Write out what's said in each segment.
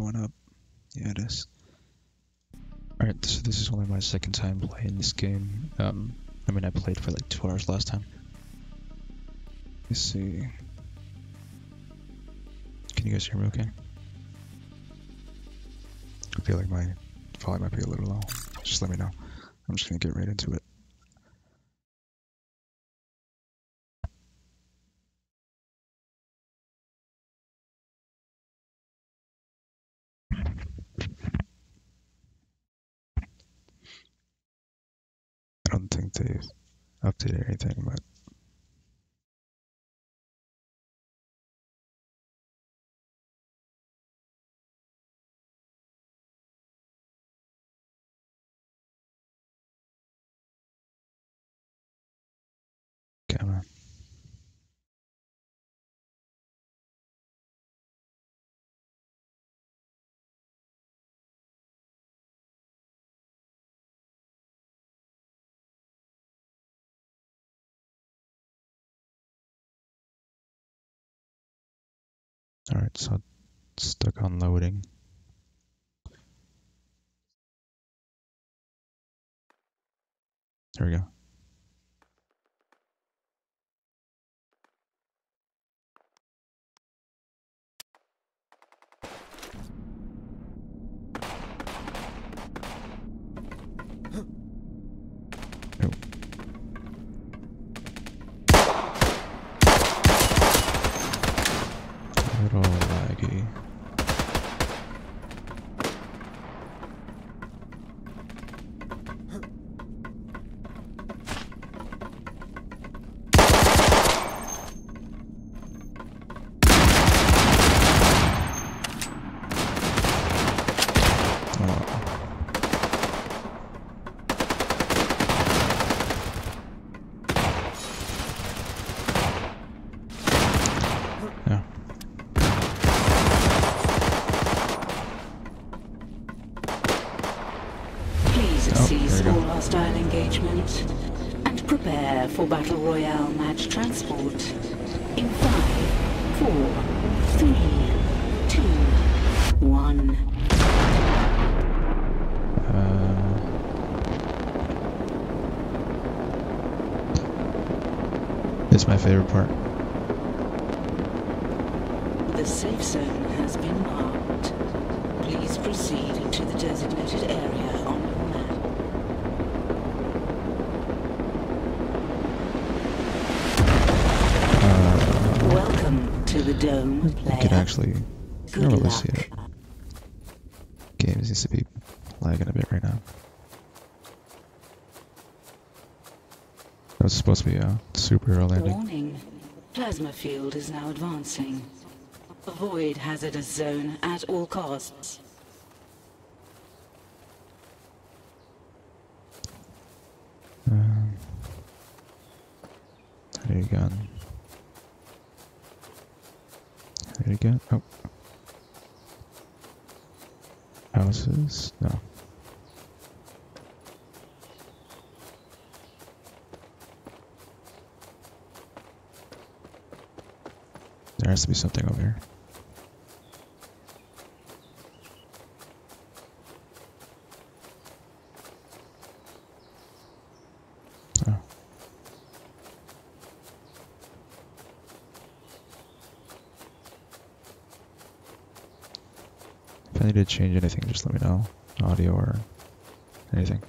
going up. Yeah, it is. Alright, so this is only my second time playing this game. Um, I mean, I played for like two hours last time. Let's see. Can you guys hear me okay? I feel like my volume might be a little low. Just let me know. I'm just gonna get right into it. I don't think they've updated anything, but Alright, so it's stuck on loading. There we go. Royale match transport in five, four, three, two, one. Uh, it's my favorite part. Actually Good really luck. see it. Game seems to be lagging a bit right now. That was supposed to be a superhero landing. Warning. Plasma field is now advancing. Avoid hazardous zone at all costs. Um, there you go. Oh. Houses? No. There has to be something over here. Need to change anything, just let me know. Audio or anything.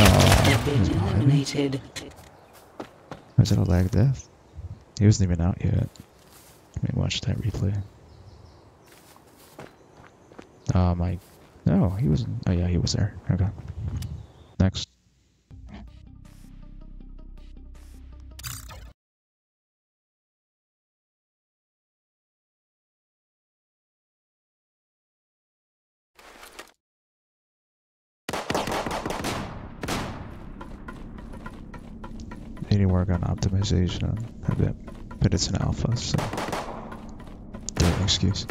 Oh, Been he's behind me. eliminated. Death? He wasn't even out yet. Let me watch that replay. Oh my. No, he wasn't. Oh yeah, he was there. Okay. On a bit, but it's an alpha, so no excuse.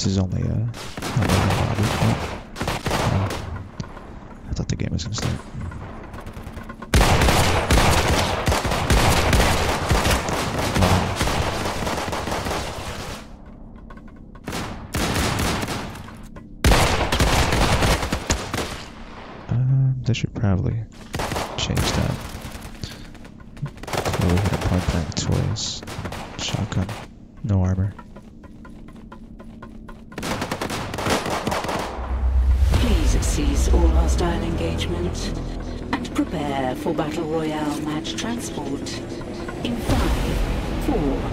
This is only a, a lobby. Oh. Oh. I thought the game was gonna start. Um, they should probably for Battle Royale match transport. In 5, 4,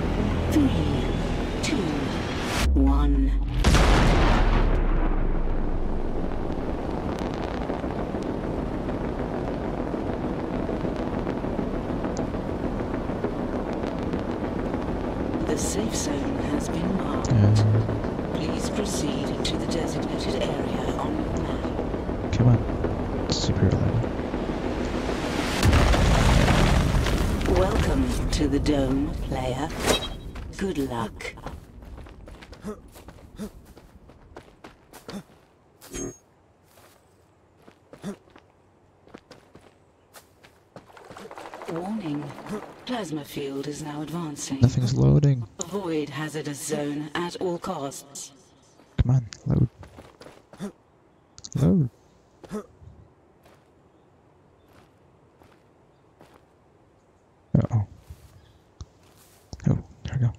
Plasma field is now advancing. Nothing's loading. Avoid hazardous zone at all costs. Come on, load. Load. Uh oh. Oh, there we go.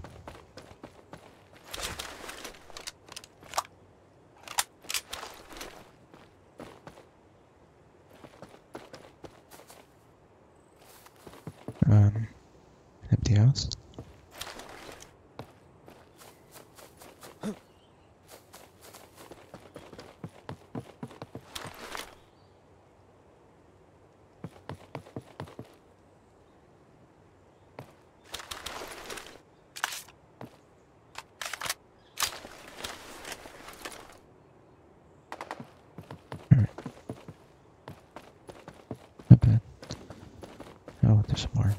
Um, empty house. Somewhere.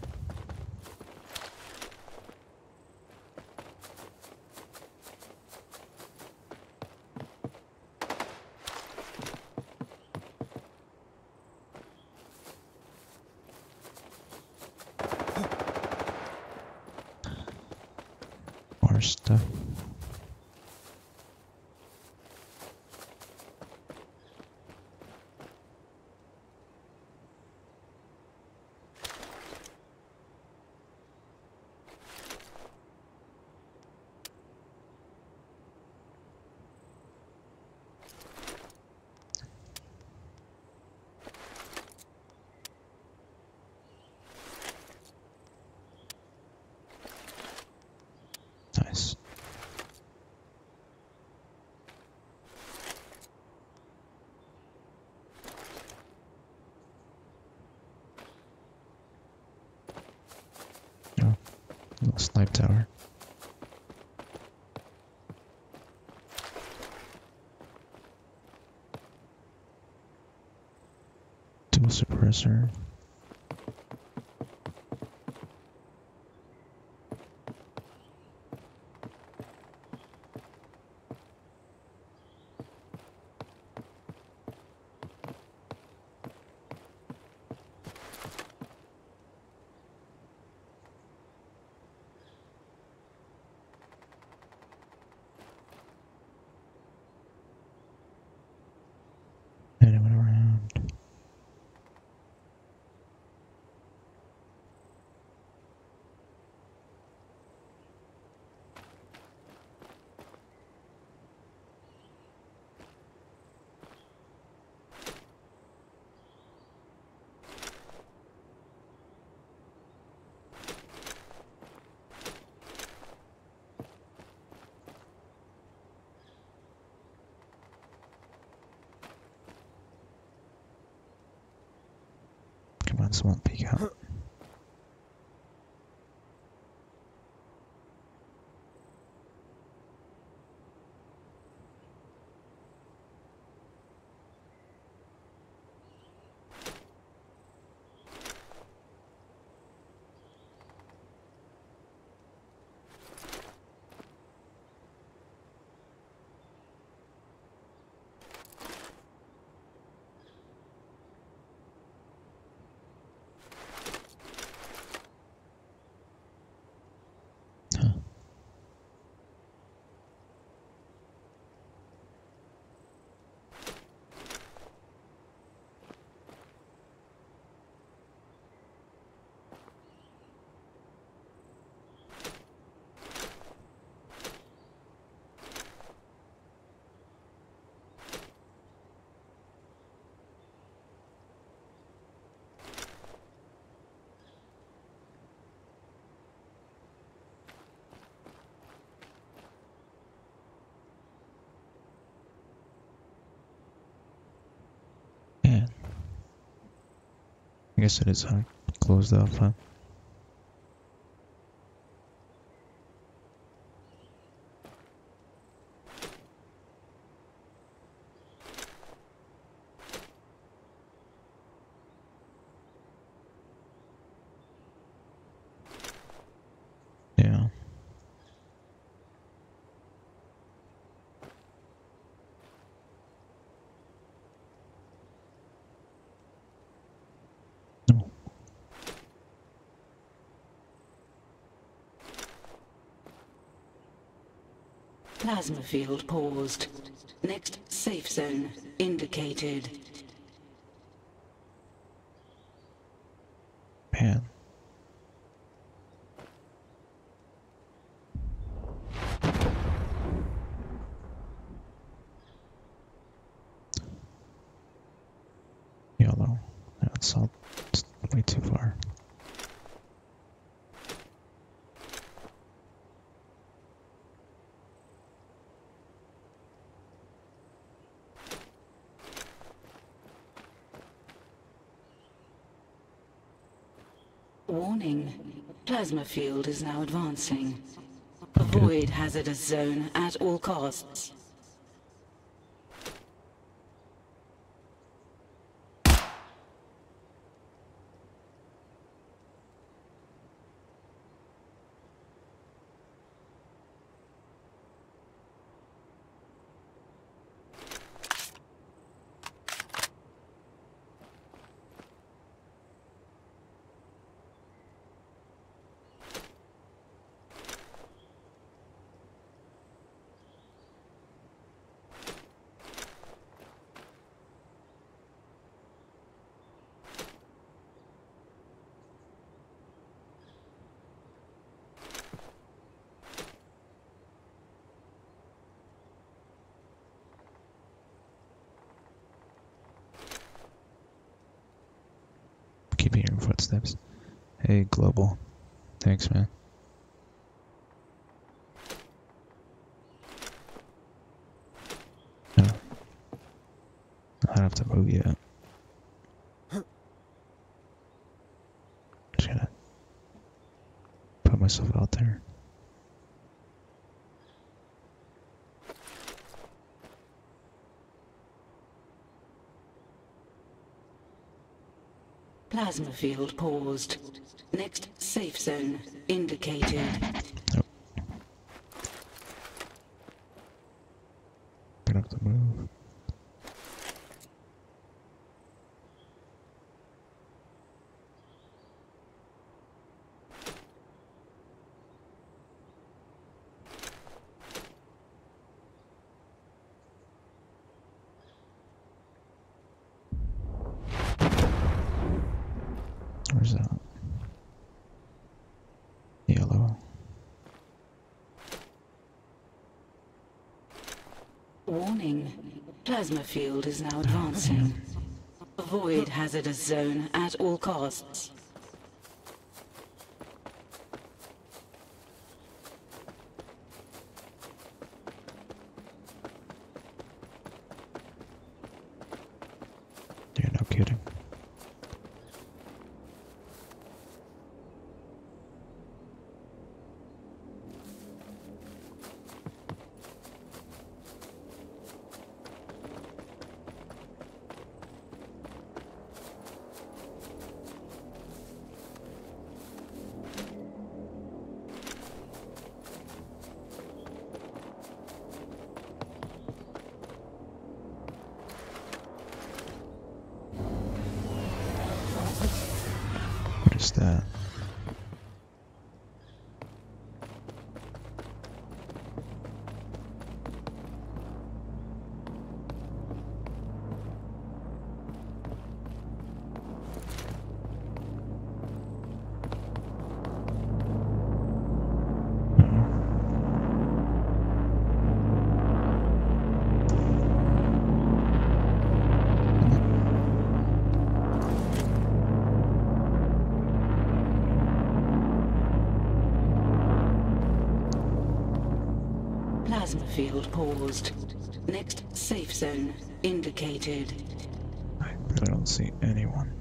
More stuff. Nice. Oh, little snipe tower. Dual suppressor. Anyone around? Come on, someone peek out. Huh. Yeah. I guess it is uh, closed off, huh? Yeah. No. Plasma field paused. Next safe zone indicated. Man. Yellow. That's all it's way too far. Warning. Plasma field is now advancing. Avoid hazardous zone at all costs. Hearing footsteps. Hey, Global. Thanks, man. I don't have to move yet. Just gonna put myself out there. Plasma field paused. Next safe zone indicated. Nope. Gonna have to move. Where's that? Yellow. Warning. Plasma field is now advancing. Avoid hazardous zone at all costs. Paused. Next safe zone indicated. I really don't see anyone.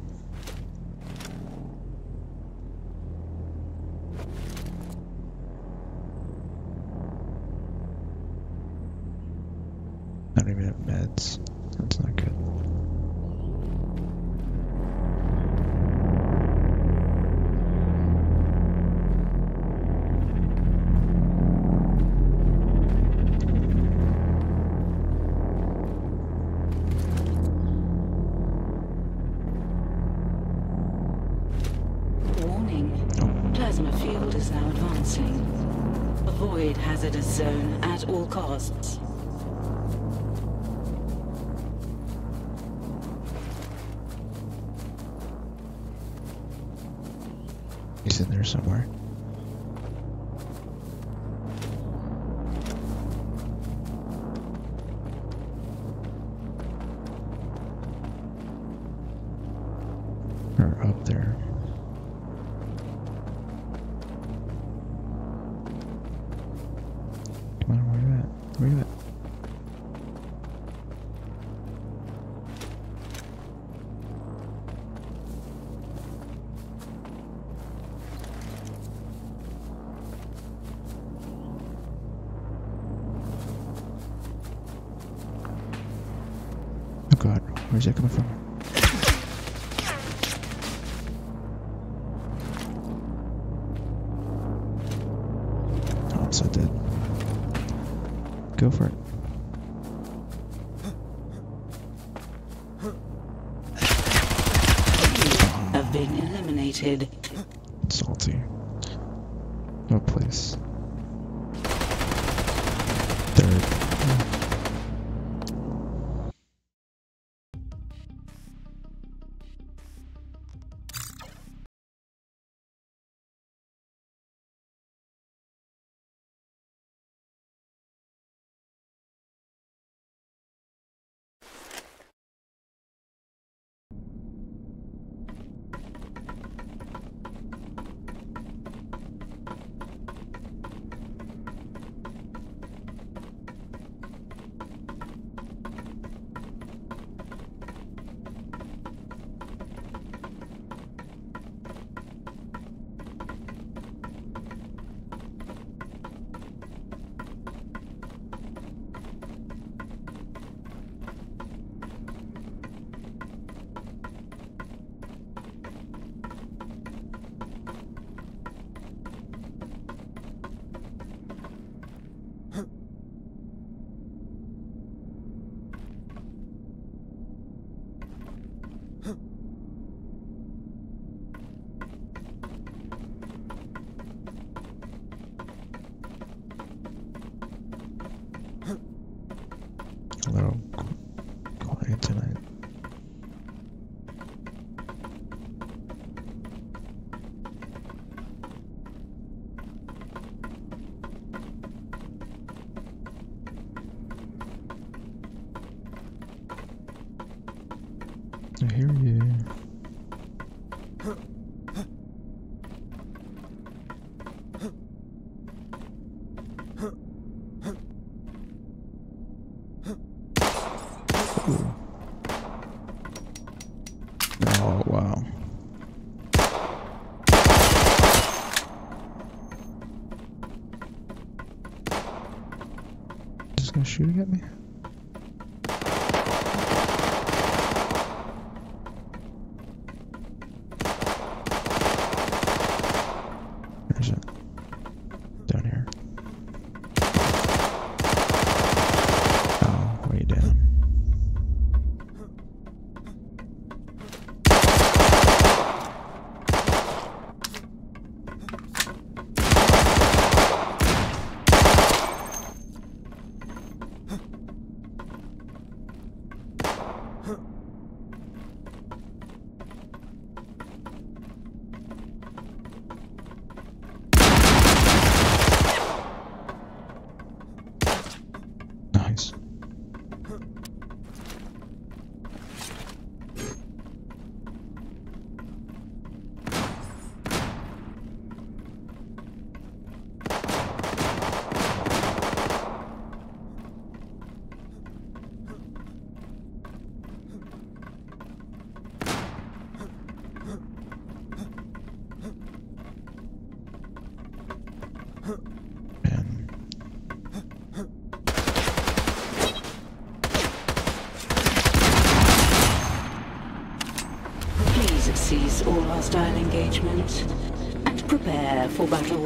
Shooting at me?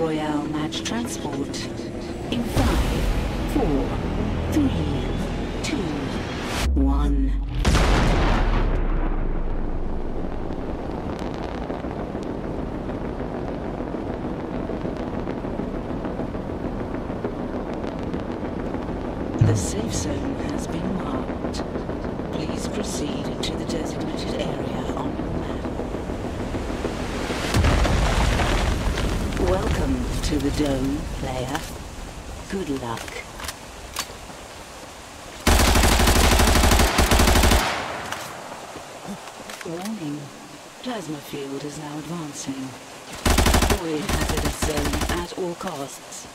Royale match transport. Dome, player. Good luck. Warning. Plasma field is now advancing. Avoid hazardous zone at all costs.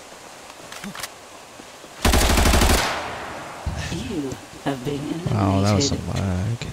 You have been eliminated. Wow, that was some lag.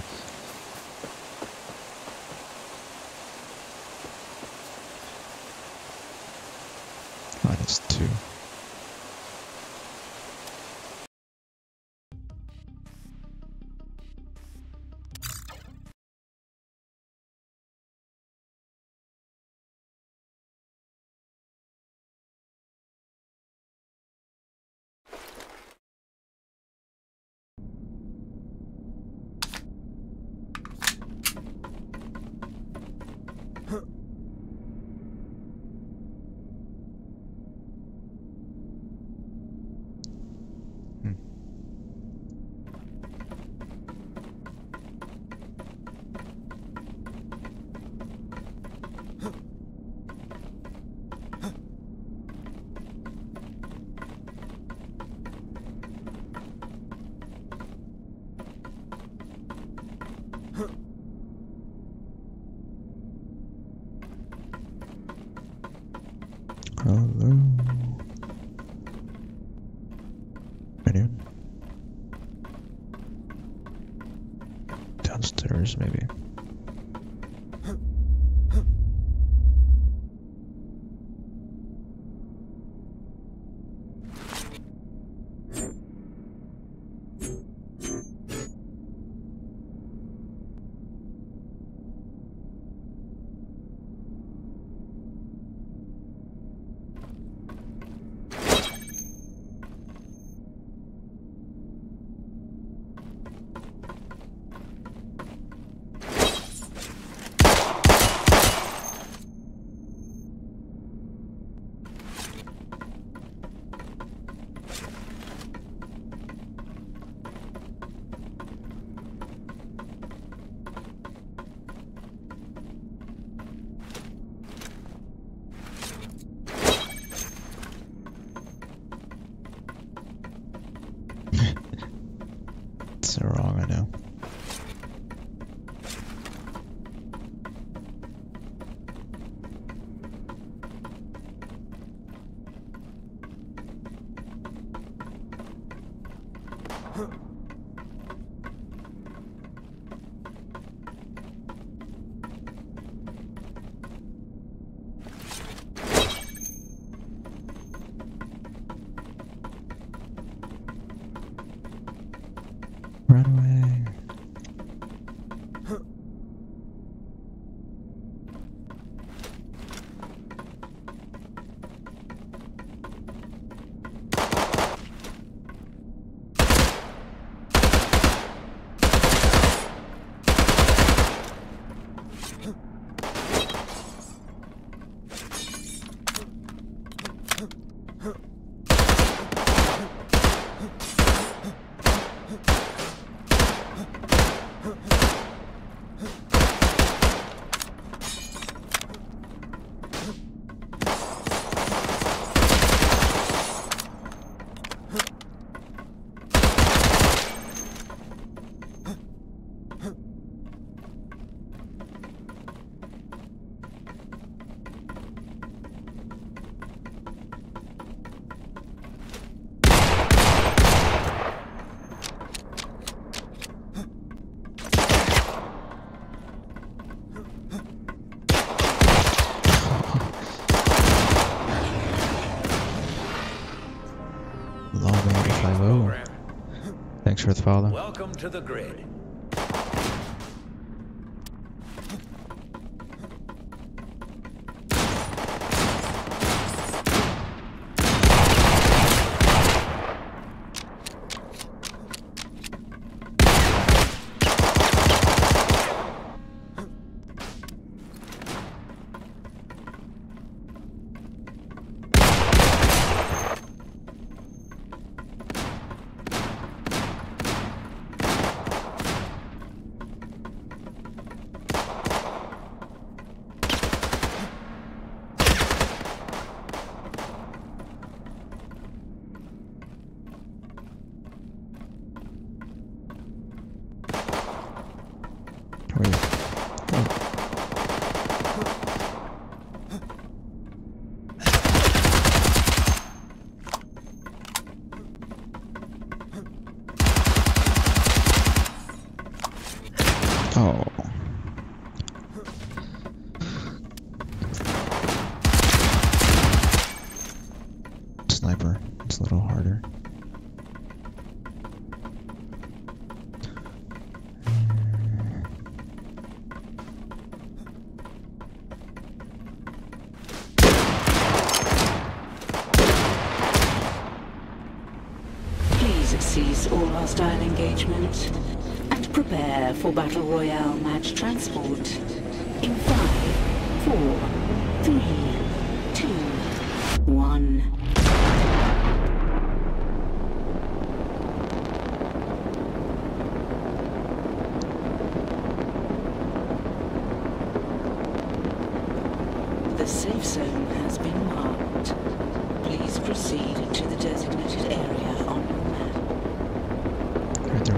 The follow. Welcome to the grid.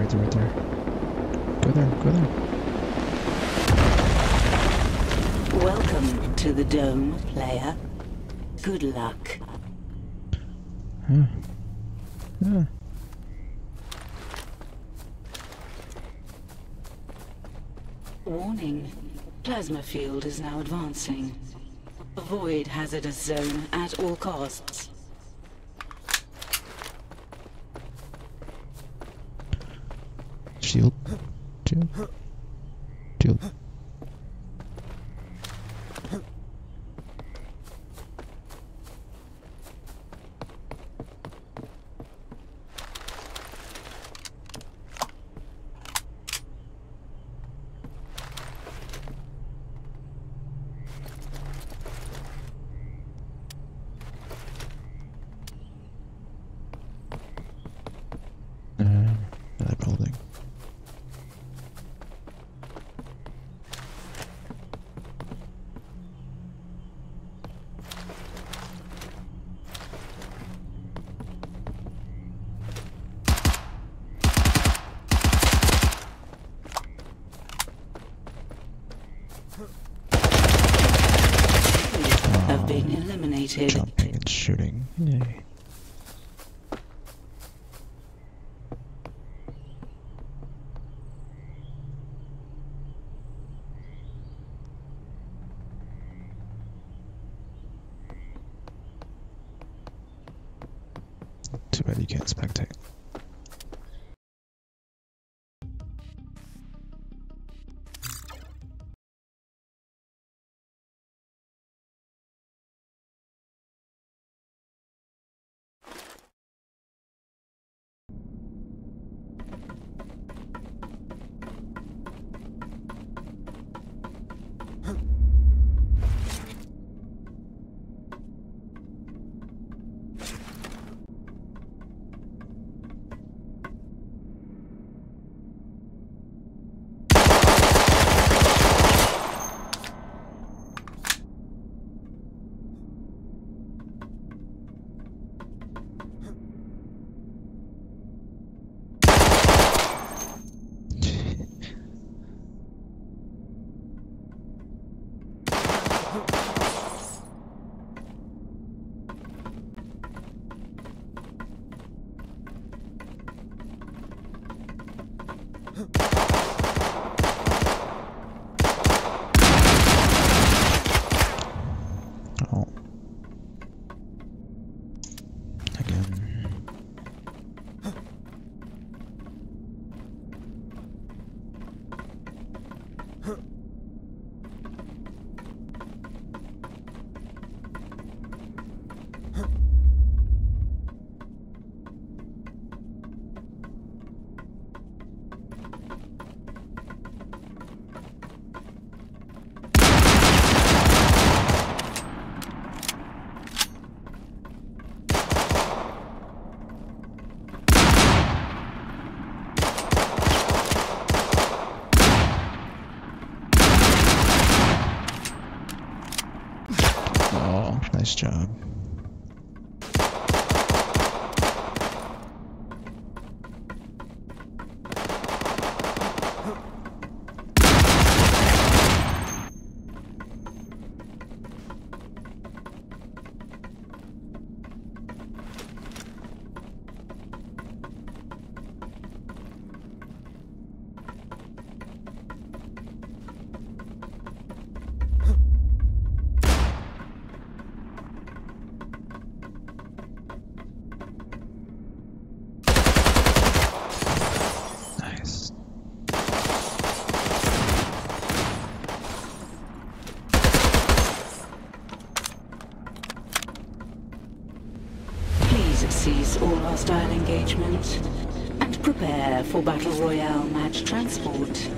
Right there, right there, right there. Go there, go there. Welcome to the dome, player. Good luck. Huh. Yeah. Warning. Plasma field is now advancing. Avoid hazardous zone at all costs. Shield. Shield. Nice job. Engagement and prepare for Battle Royale match transport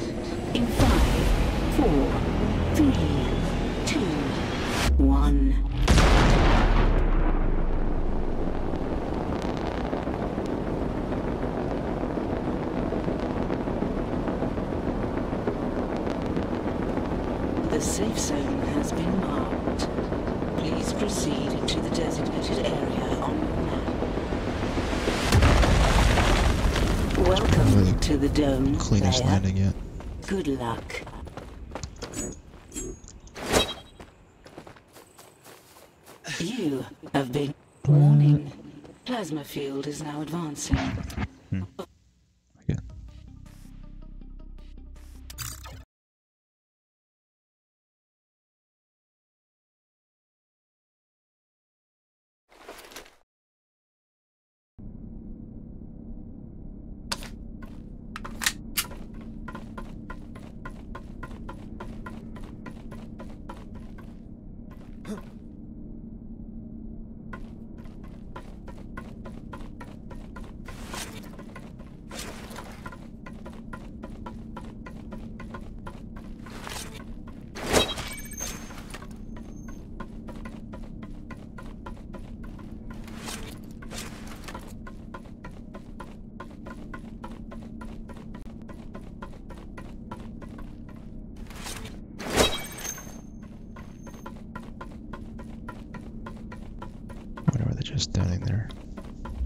just standing there.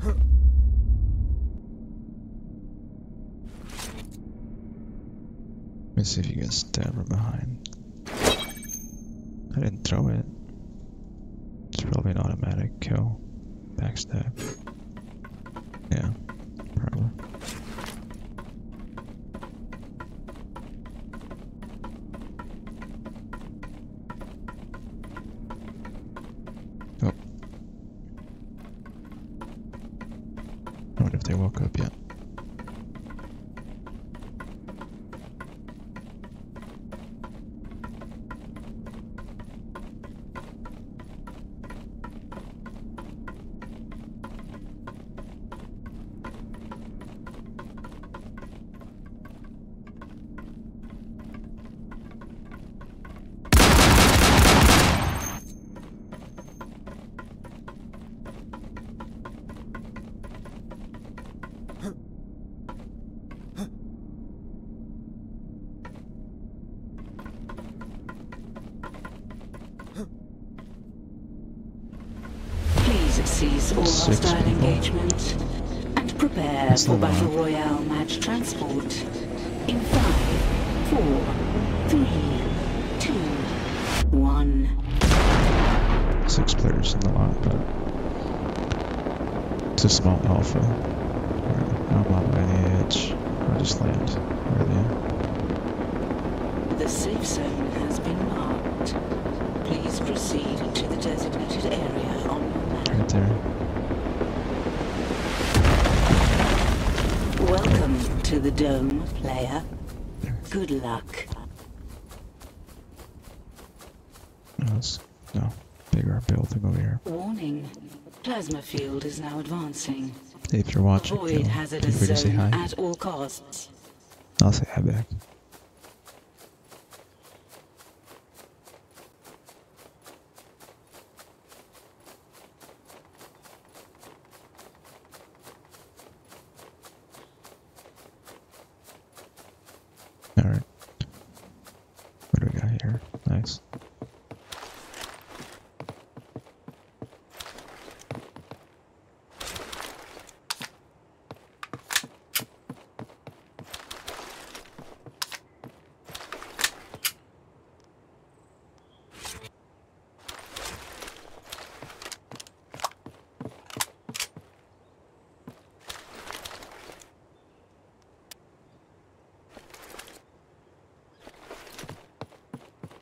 Let me see if you can stab her behind. I didn't throw it. It's probably an automatic kill. Backstab. Battle Royale match transport. In five, four, three, two, one. Six players in the lot, but it's a small alpha. I'm on the edge. I'll just land. Where are The safe zone has been marked. Please proceed to the designated area on your map. Right there. The dome, player. Good luck. It's, no, bigger building over here. Warning. Plasma field is now advancing. If you're watching, Avoid feel, hazardous free to say hi. at all costs. I'll say hi back. We got here? Nice.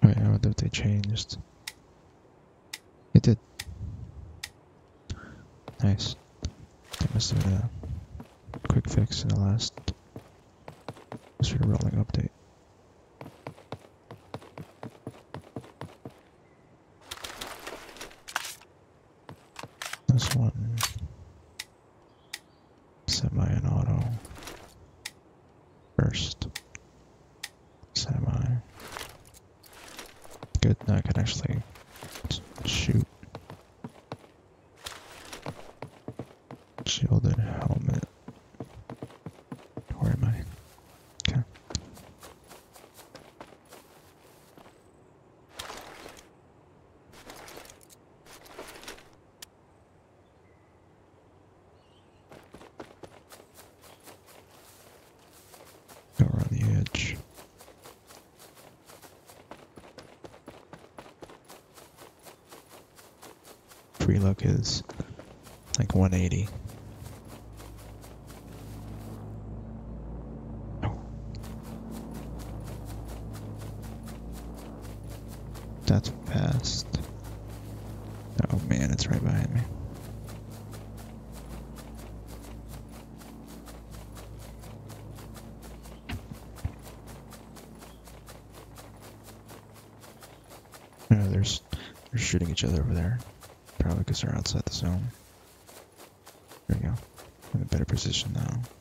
Wait, I wonder if they changed. It did. Nice. Must a uh, quick fix in the last sort of rolling update. This one semi and auto first semi good now I can actually s- shoot shielded helmet where am I okay go around the edge free look is like 180 oh. that's fast oh man it's right behind me no, there's they're shooting each other over there Probably because they're outside the zone. There we go. I'm in a better position now.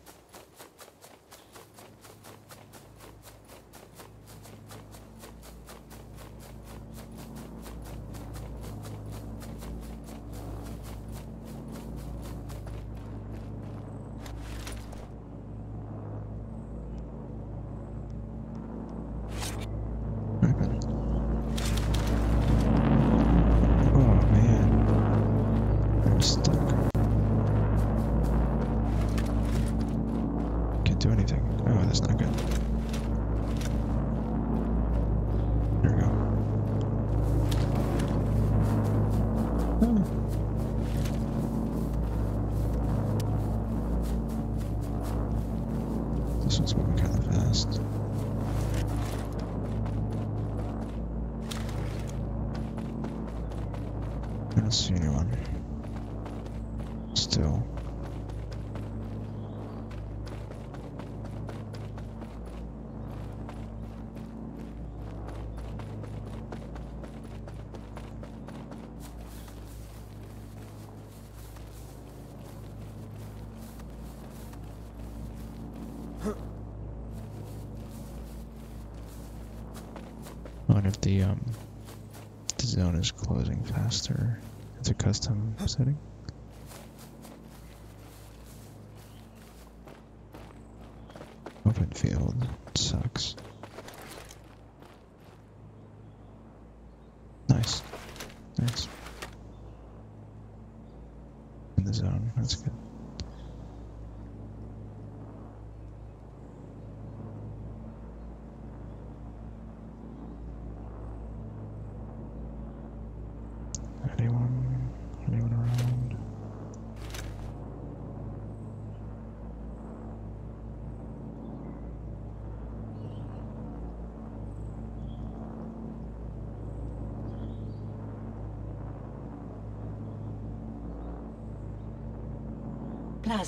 Setting. Open field sucks. Nice. Nice. In the zone, that's good. Anyone? Anyone around?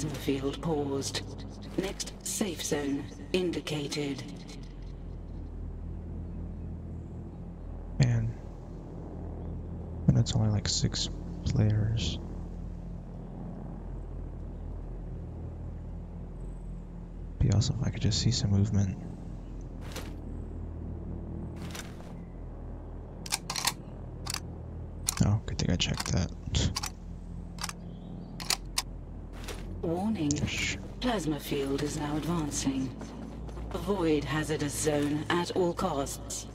Plasma field paused. Next safe zone indicated. Man. And it's only like six players. Be awesome if I could just see some movement. Oh, good thing I checked that. Warning. Plasma field is now advancing. Avoid hazardous zone at all costs.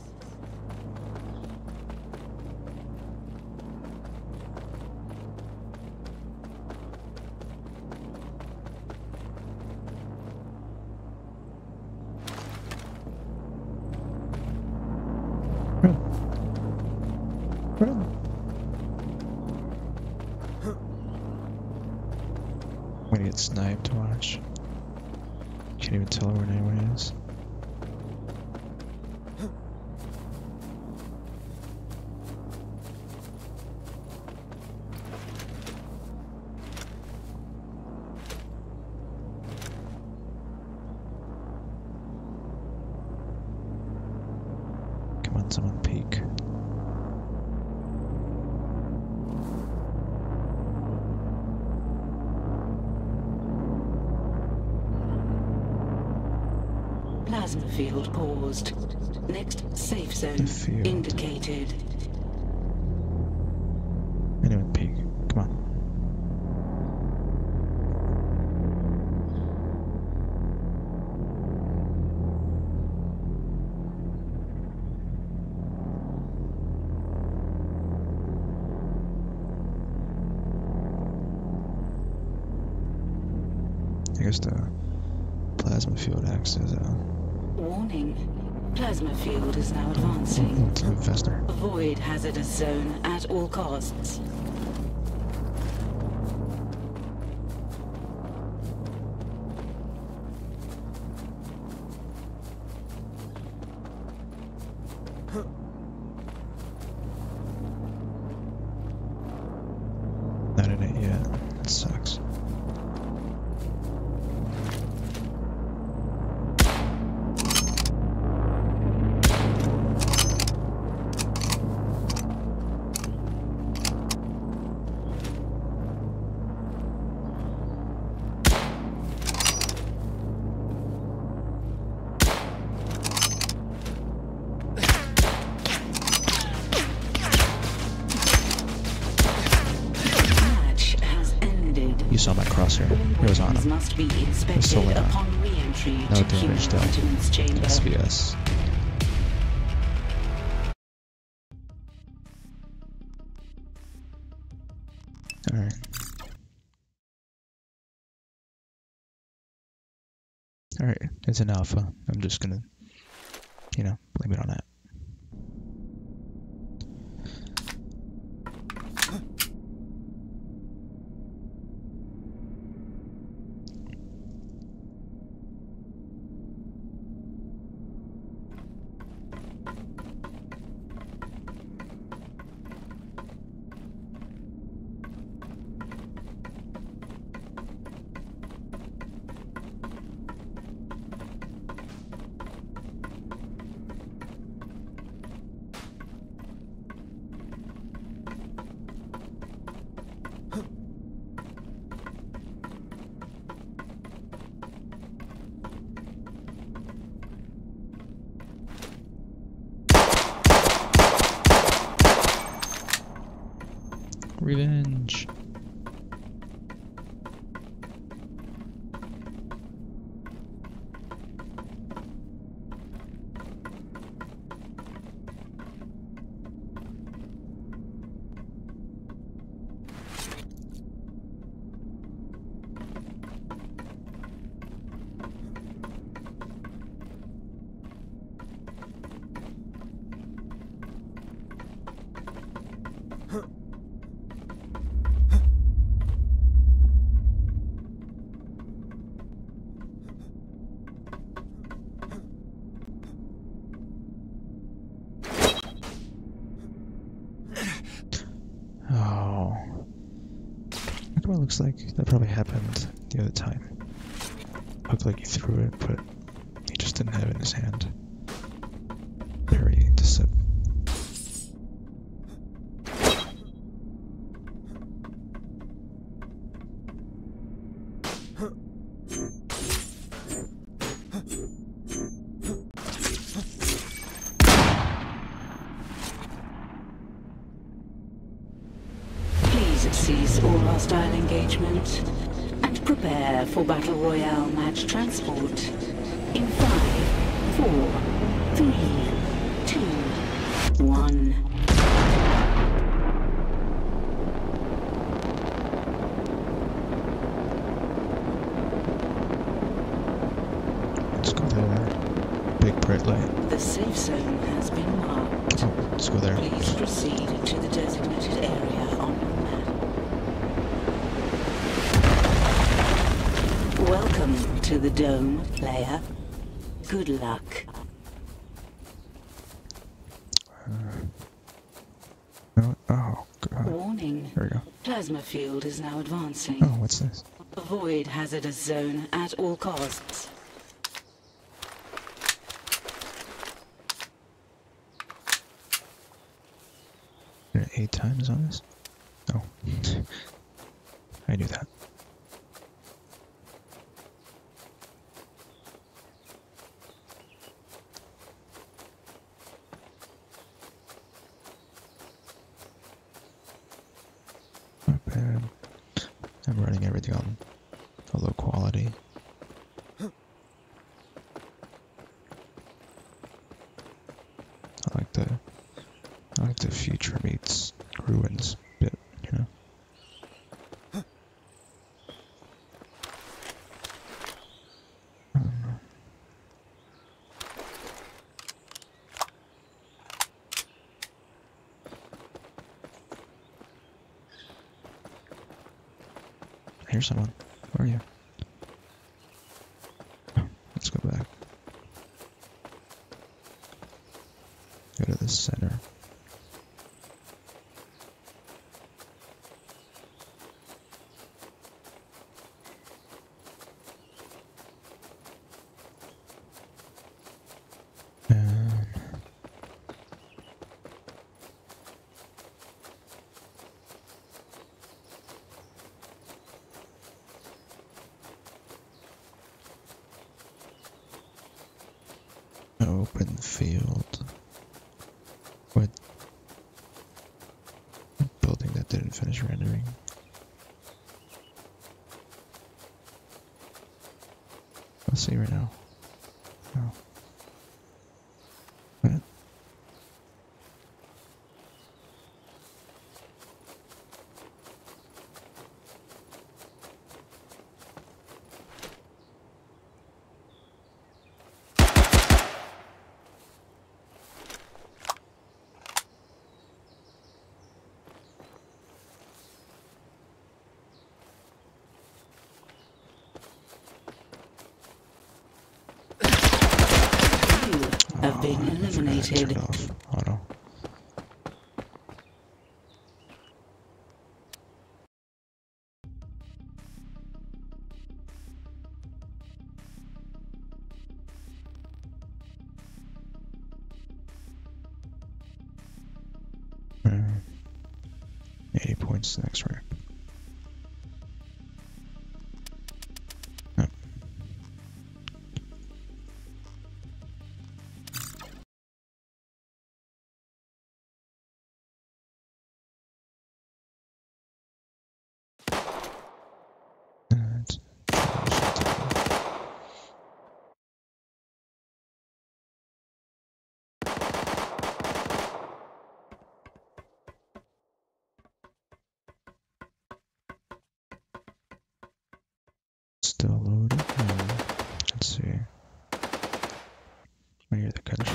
Zone must be inspected on. upon re-entry No to damage human done. maintenance chamber. SBS. Alright. Alright, it's an alpha. I'm just gonna, you know, blame it on that. Looks like. That probably happened the other time. Looked like he threw it, but he just didn't have it in his hand. Cease all hostile engagement and prepare for Battle Royale match transport. In five, four, three, two, one. Let's go there. Big bright light. The safe zone has been marked. Oh, let's go there. Please proceed to the Dome, player. Good luck. Oh, oh, God. Warning. There we go. Plasma field is now advancing. Oh, what's this? Avoid hazardous zone at all costs. Eight times on this? Oh. I knew that. Bad. I'm running everything on a low quality. I like the I like the future meets ruins bit, you know. I don't know. Here's someone. Where are you? Let's go back. Go to the center. Um, open field. What? Building that didn't finish rendering. Let's see right now. Oh. What? You turned eliminated. near the country.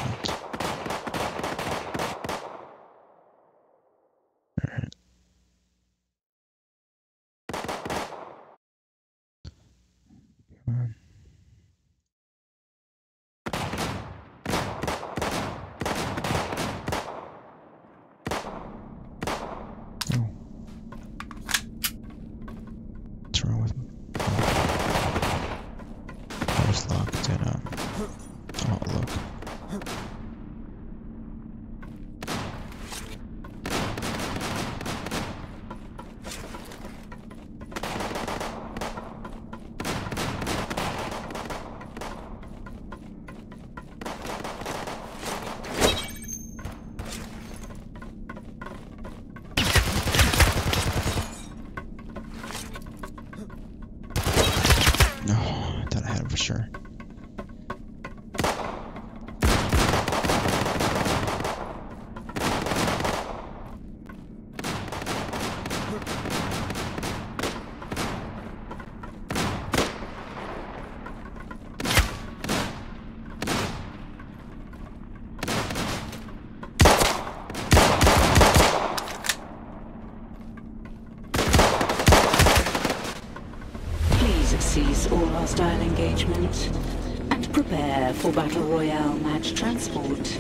for Battle Royale match transport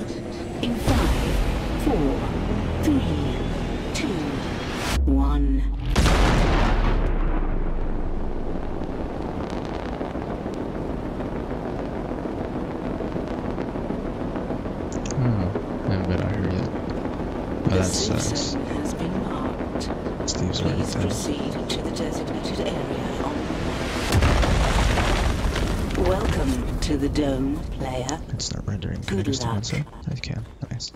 in 5, 4, to that. Answer? I can. Nice.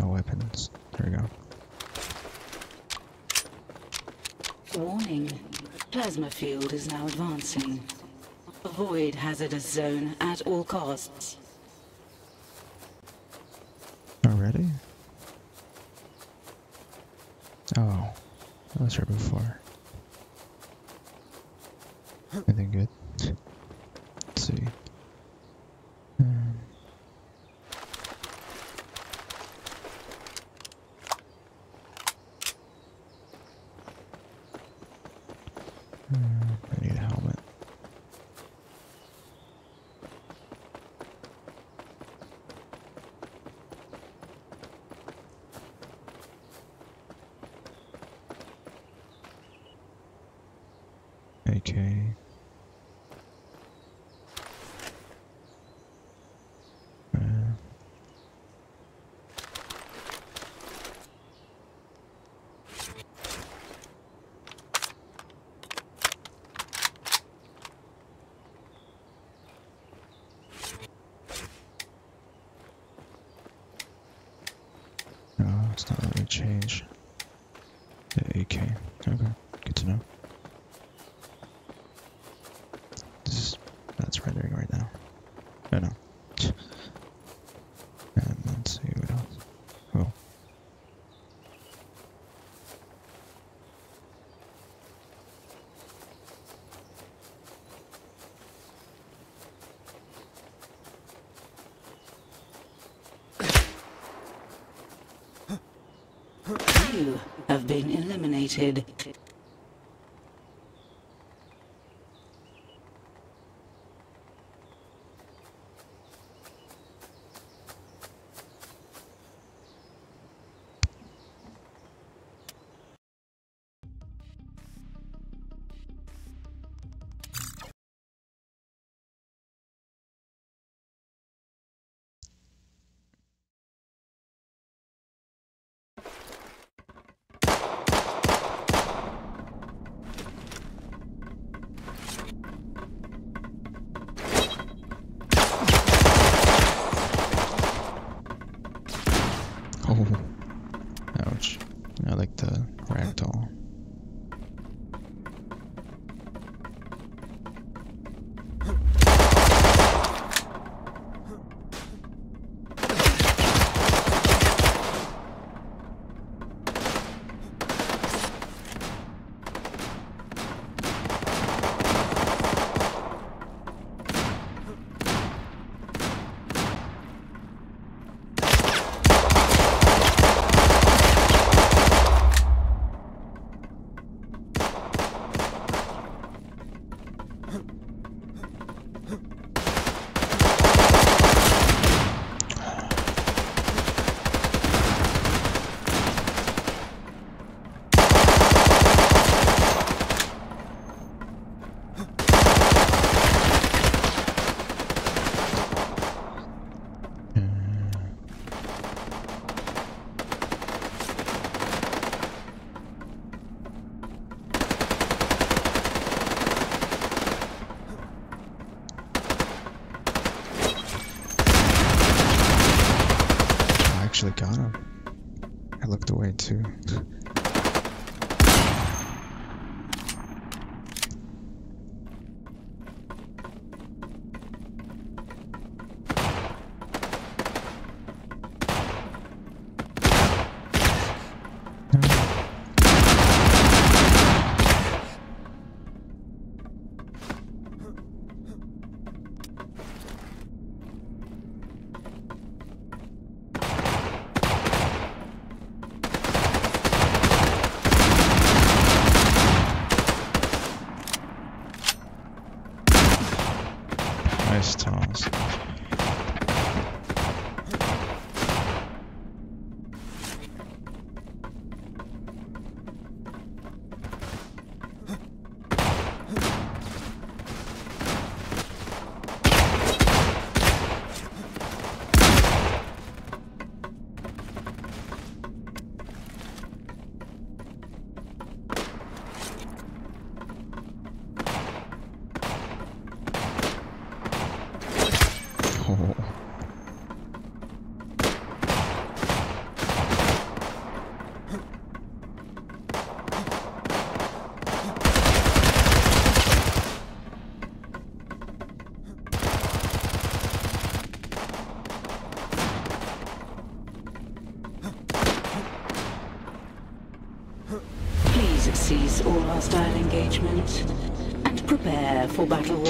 No weapons. There we go. Warning. Plasma field is now advancing. Avoid hazardous zone at all costs. Already? Oh. I was here before. Anything good? You have been eliminated.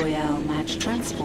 Royale match transport.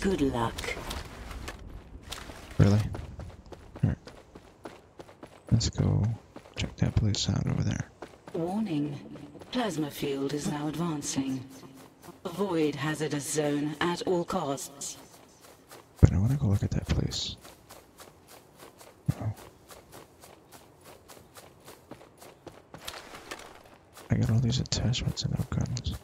Good luck. Really? Alright. Let's go check that place out over there. Warning. Plasma field is now advancing. Avoid hazardous zone at all costs. But I want to go look at that place. Oh. I got all these attachments and no guns.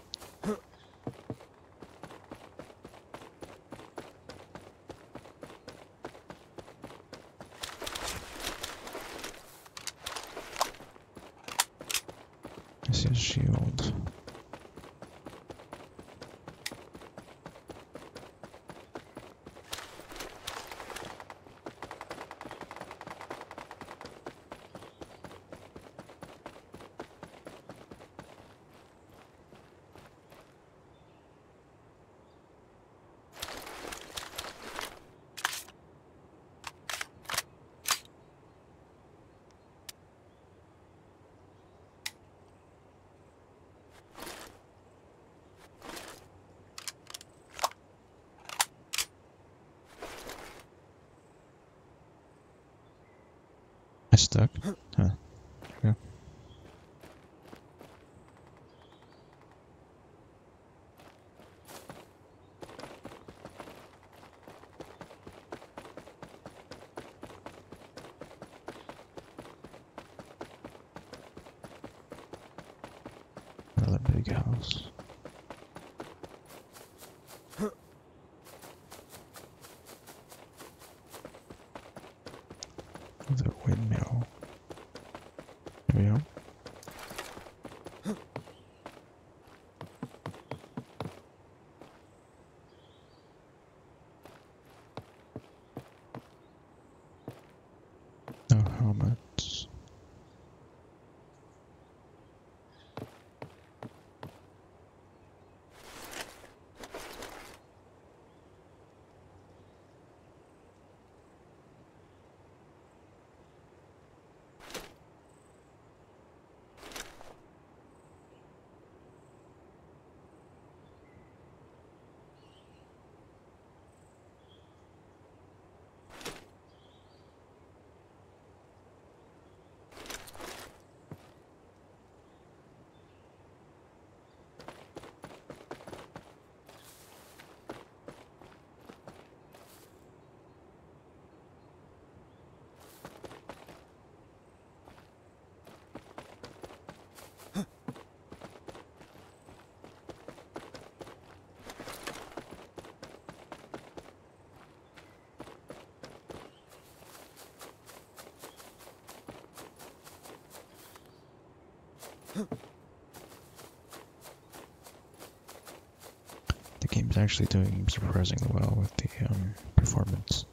The game's actually doing surprisingly well with the um, performance.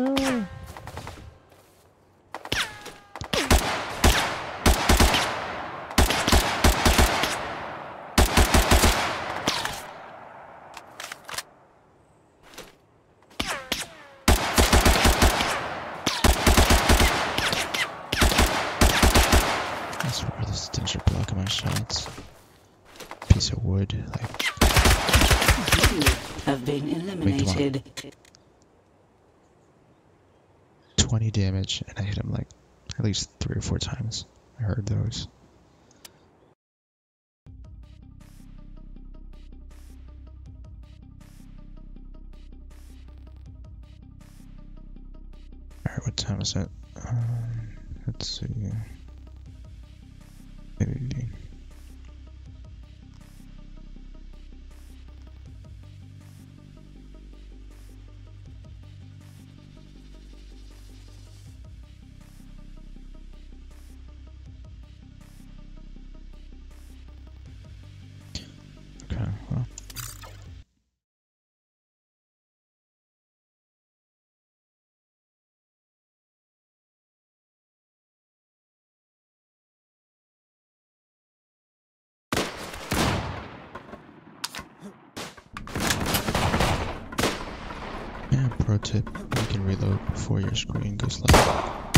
No. I swear this things are blocking my shots. Piece of wood, like You have been eliminated. 20 damage, and I hit him like at least three or four times. I heard those. Alright, what time is it? Um, let's see. Maybe. Tip, you can reload before your screen goes live.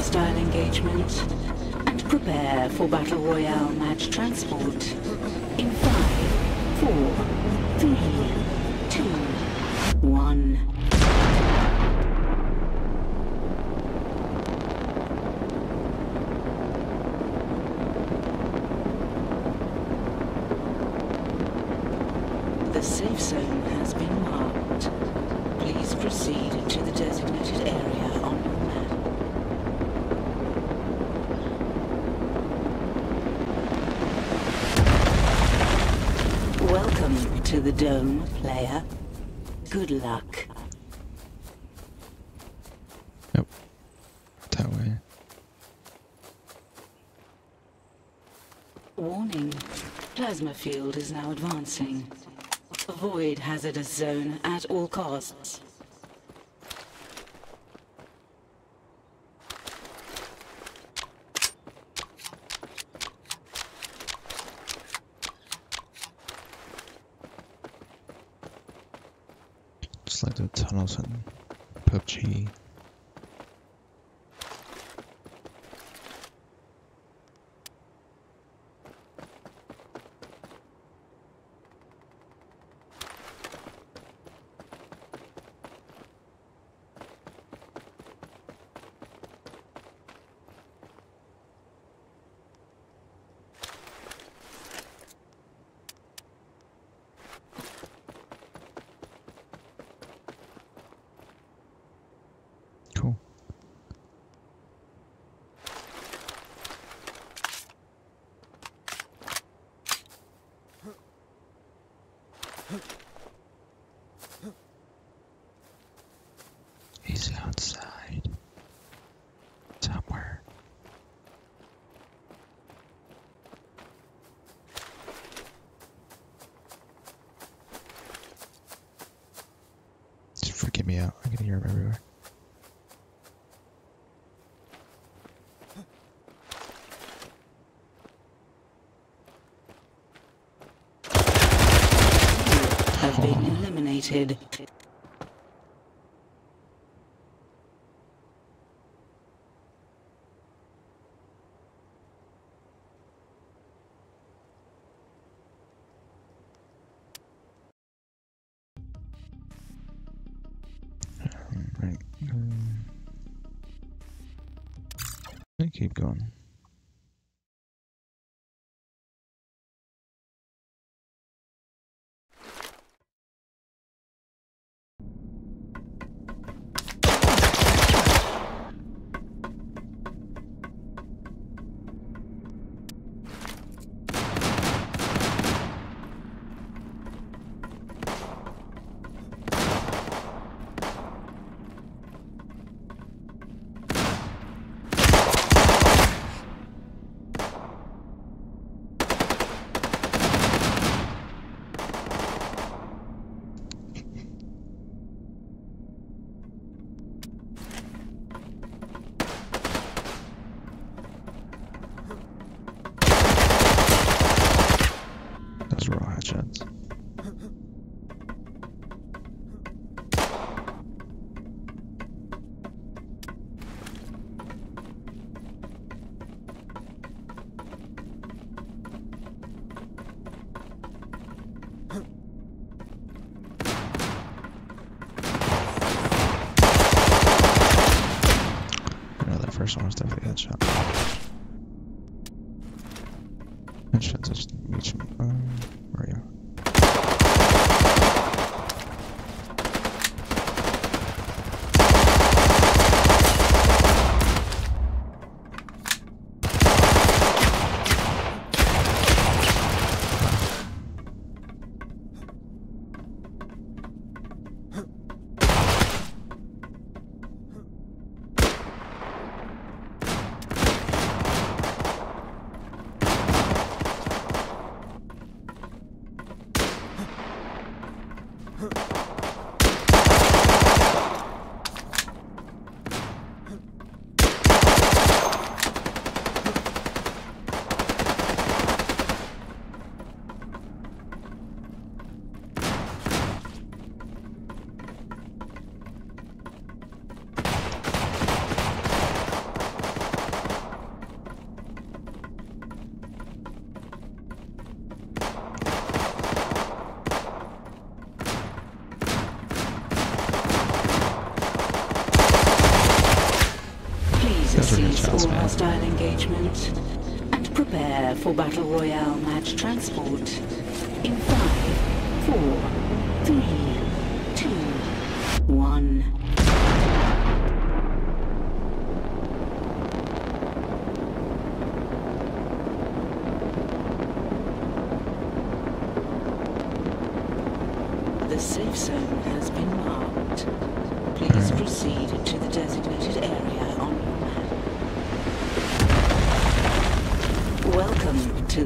hostile engagement and prepare for Battle Royale match transport in 5, 4, 3, 2, 1. Warning. Plasma field is now advancing. Avoid hazardous zone at all costs. Just like the tunnels in PUBG. wanted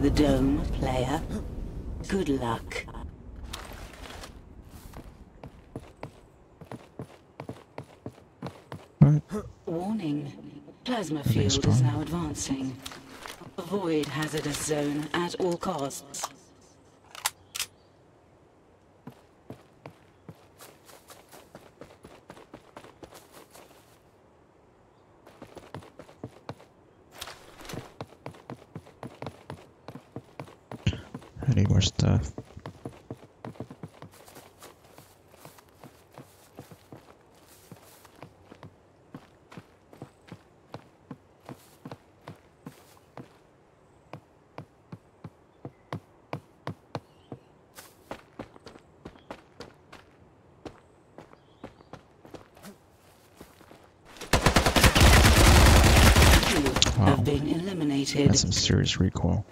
the dome, player. Good luck. Right. Warning. Plasma field is now advancing. Avoid hazardous zone at all costs. doing more stuff. Wow. Been eliminated. That's some serious recoil.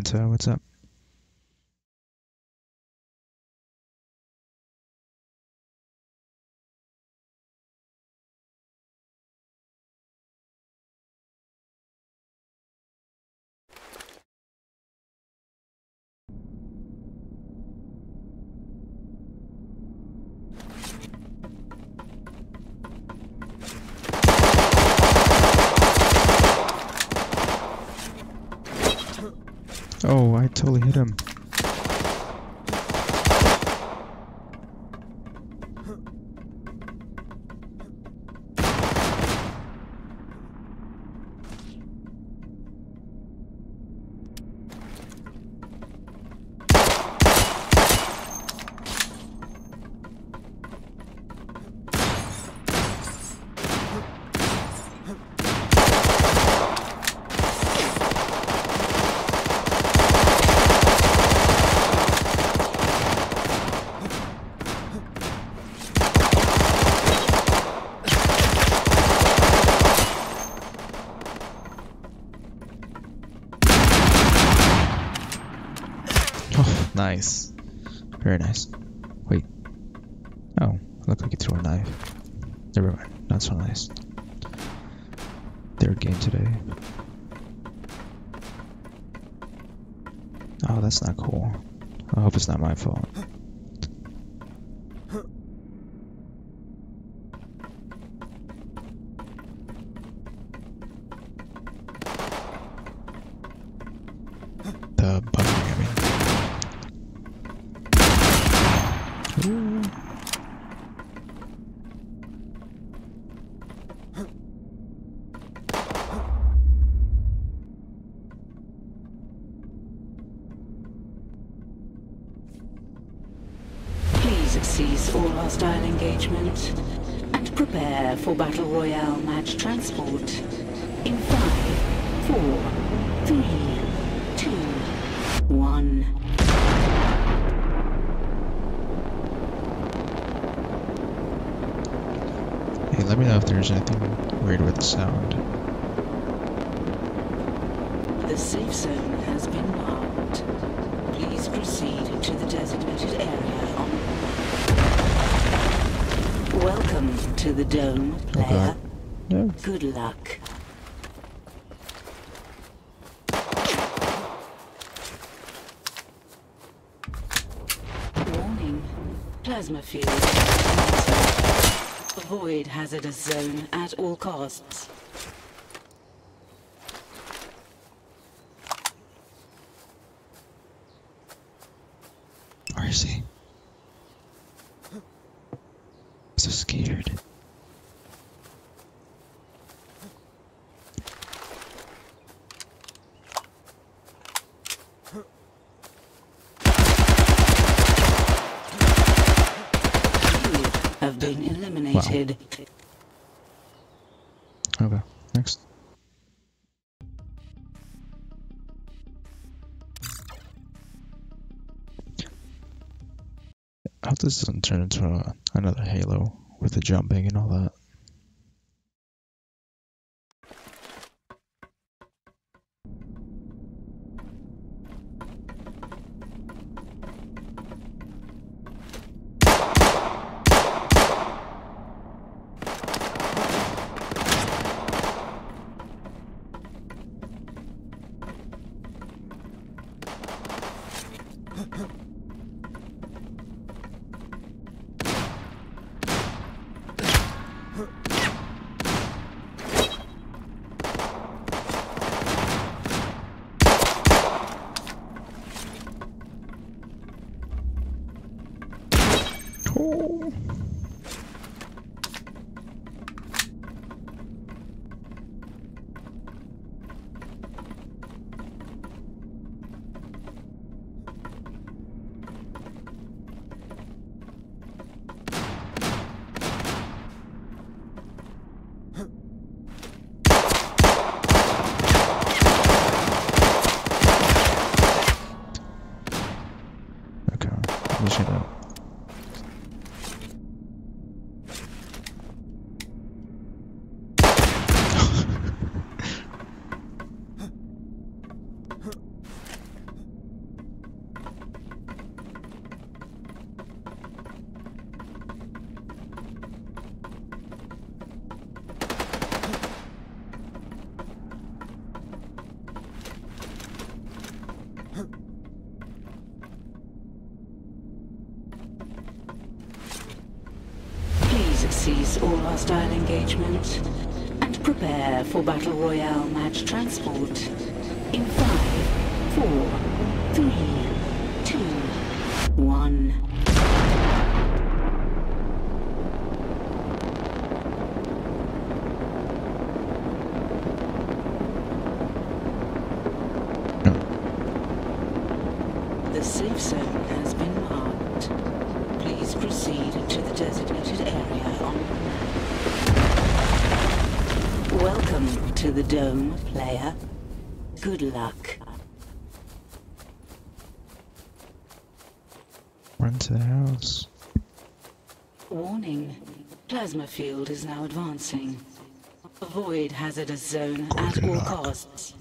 What's up? My fault. The bugging, I mean. Ooh. Please cease all hostile engagement and prepare for Battle Royale match transport in five, four, three, two, one. Hey, let me know if there's anything weird with the sound. The safe zone has been marked. Please proceed to the designated area on. Welcome to the dome, player. God. No. Good luck. Warning. Plasma field. Avoid hazardous zone at all costs. This doesn't turn into a, another Halo with the jumping and all that. cease all hostile engagement and prepare for Battle Royale match transport in 5, 4, 3, 2, 1. plasma field is now advancing. Avoid hazardous zone at all costs.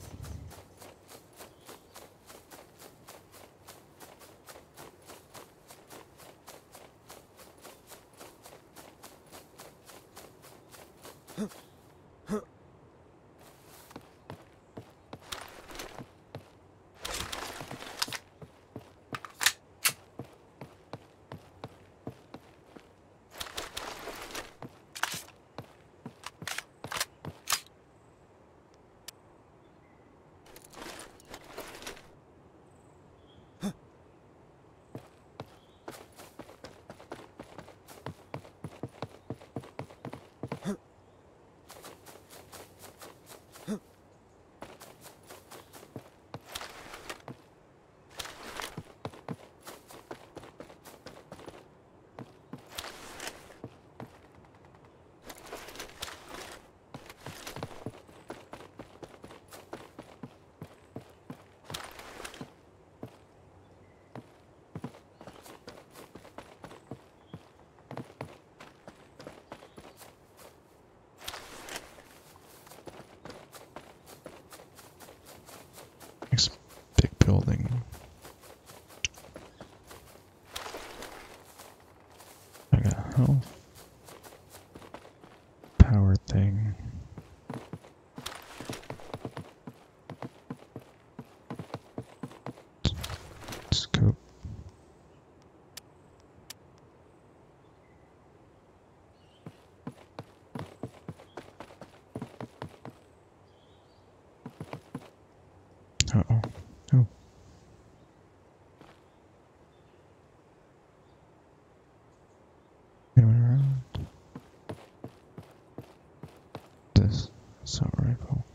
Sorry. rifle.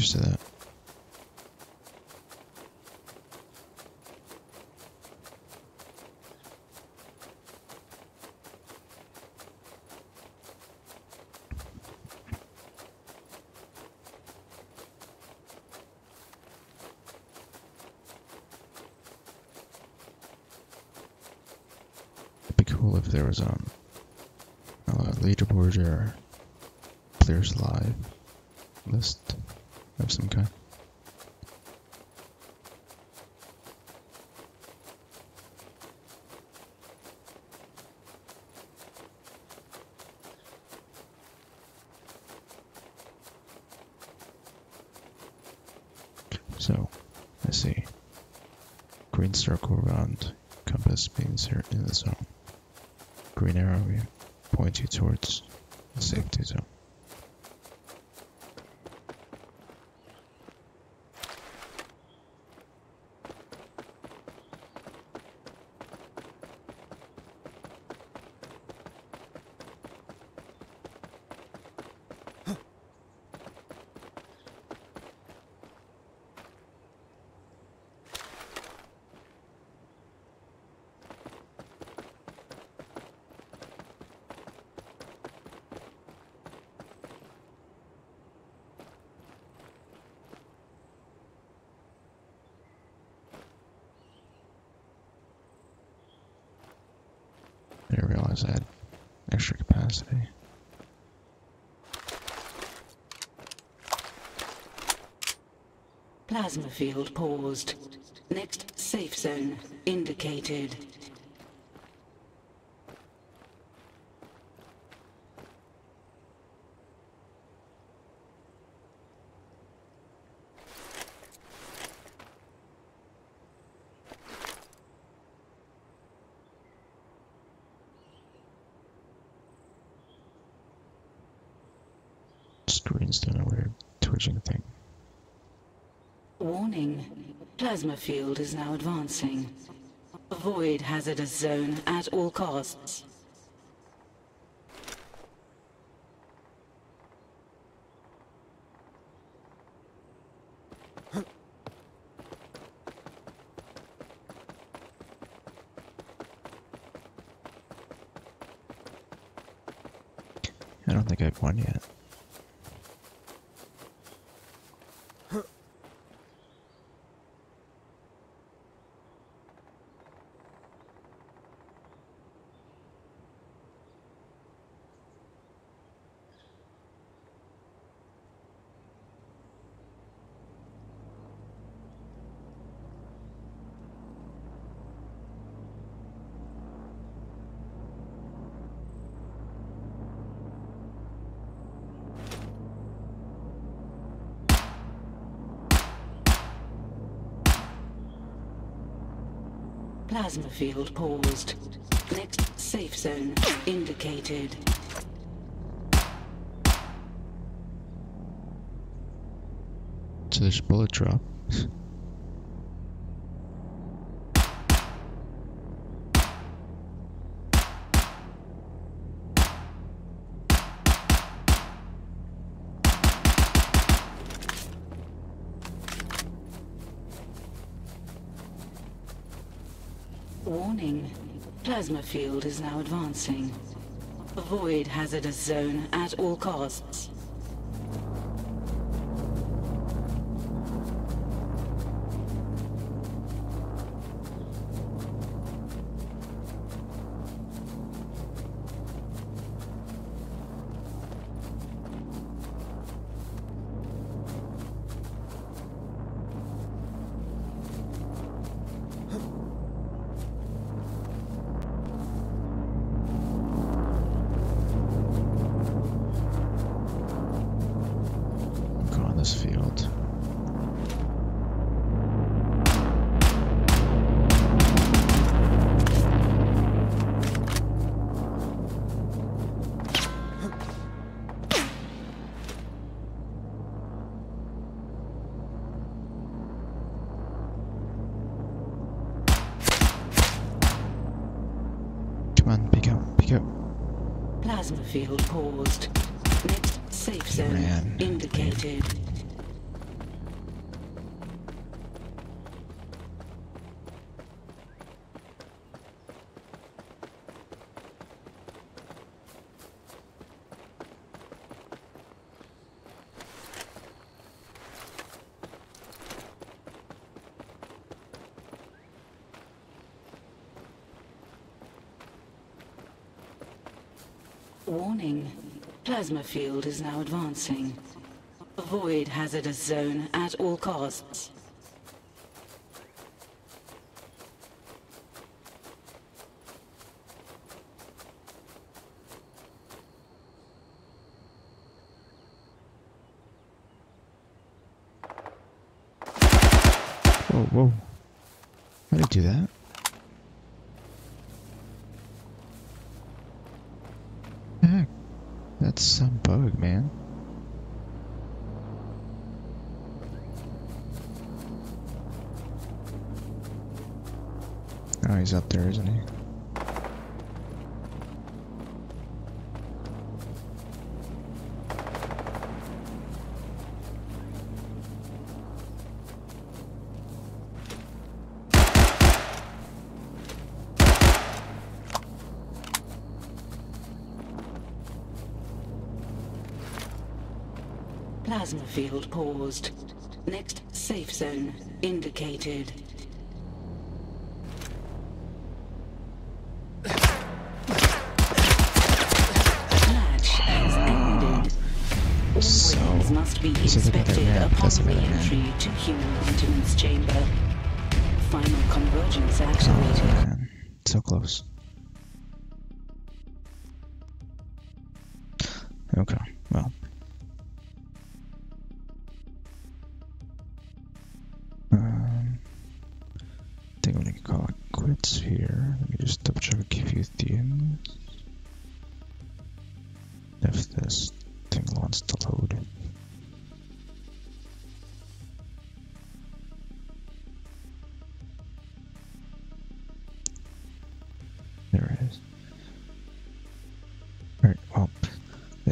used to that. circle around compass beams here in the zone. Green arrow will point you towards Plasma field paused. Next safe zone indicated. Screen's doing a weird twitching thing. Warning. Plasma field is now advancing. Avoid hazardous zone at all costs. I don't think I've won yet. Plasma field paused. Next safe zone indicated. So there's bullet drop. Warning. Plasma field is now advancing. Avoid hazardous zone at all costs. Warning. Plasma field is now advancing. Avoid hazardous zone at all costs. field paused. Next safe zone indicated. Match has ended. All must be inspected upon re-entry to human maintenance chamber. Final convergence activated. Oh, so close.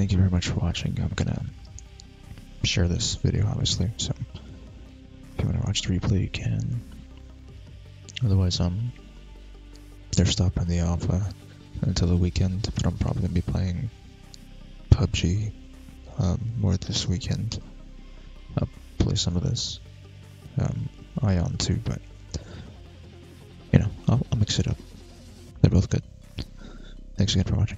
Thank you very much for watching. I'm gonna share this video, obviously, so if you want to watch the replay, you can. Otherwise, um, they're stopping the alpha until the weekend, but I'm probably gonna be playing PUBG um, more this weekend. I'll play some of this um, Ion too, but you know, I'll, I'll mix it up. They're both good. Thanks again for watching.